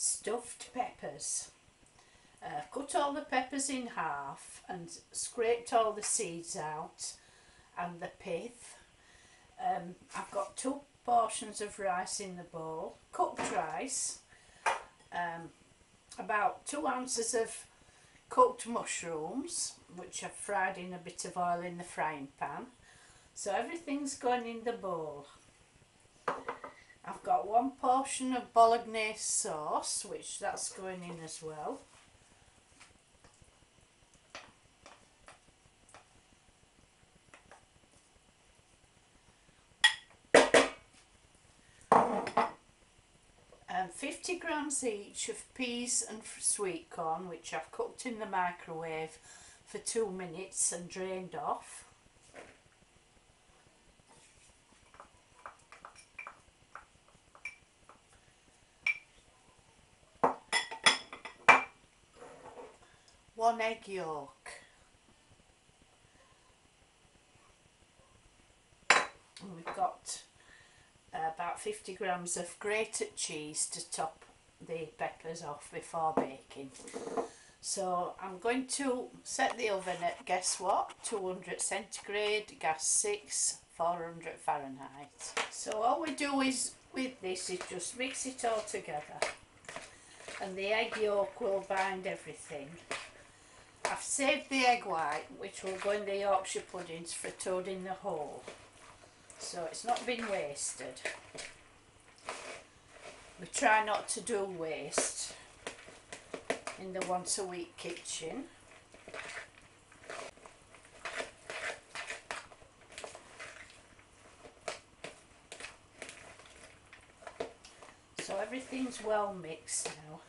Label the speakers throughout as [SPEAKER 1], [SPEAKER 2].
[SPEAKER 1] stuffed peppers. Uh, cut all the peppers in half and scraped all the seeds out and the pith. Um, I've got two portions of rice in the bowl, cooked rice, um, about two ounces of cooked mushrooms which I've fried in a bit of oil in the frying pan. So everything's going in the bowl. I've got one portion of bolognese sauce which that's going in as well. and 50 grams each of peas and sweet corn which I've cooked in the microwave for two minutes and drained off one egg yolk and we've got about 50 grams of grated cheese to top the peppers off before baking. So I'm going to set the oven at, guess what, 200 centigrade, gas 6, 400 Fahrenheit. So all we do is with this is just mix it all together and the egg yolk will bind everything. I've saved the egg white which will go in the Yorkshire puddings for toad in the hole so it's not been wasted. We try not to do waste in the once a week kitchen. So everything's well mixed now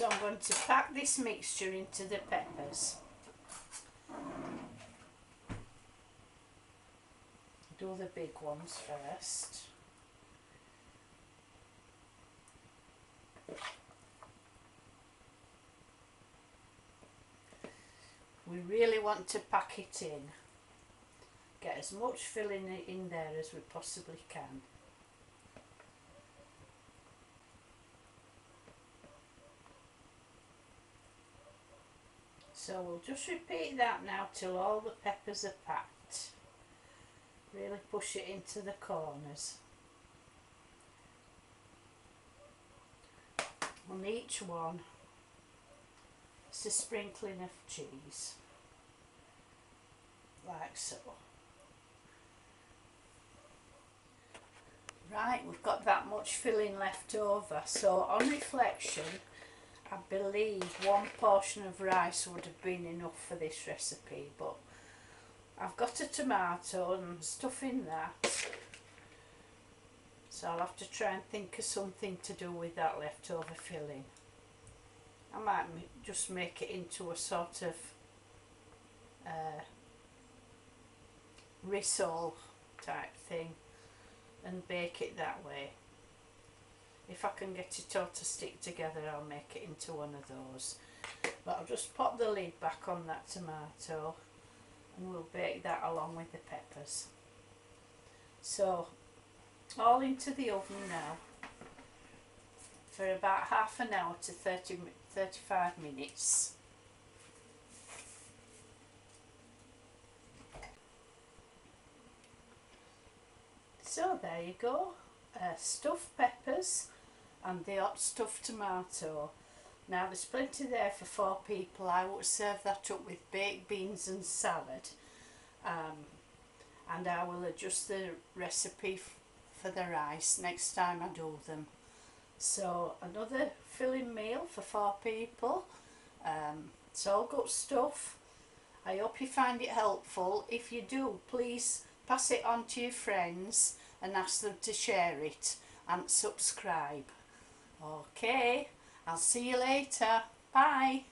[SPEAKER 1] so I'm going to pack this mixture into the peppers do the big ones first. We really want to pack it in. Get as much filling in there as we possibly can. So we'll just repeat that now till all the peppers are packed. Really push it into the corners. On each one it's a sprinkling of cheese. Like so. Right we've got that much filling left over. So on reflection I believe one portion of rice would have been enough for this recipe but I've got a tomato and stuff in that. So I'll have to try and think of something to do with that leftover filling. I might just make it into a sort of uh, type thing and bake it that way if I can get it all to stick together I'll make it into one of those. But I'll just pop the lid back on that tomato and we'll bake that along with the peppers. So all into the oven now for about half an hour to 30 35 minutes. So there you go. Uh, stuffed peppers and the hot stuffed tomato now there's plenty there for four people. I would serve that up with baked beans and salad. Um, and I will adjust the recipe for the rice next time I do them. So another filling meal for four people. Um, it's all good stuff. I hope you find it helpful. If you do, please pass it on to your friends and ask them to share it and subscribe. Okay. I'll see you later. Bye.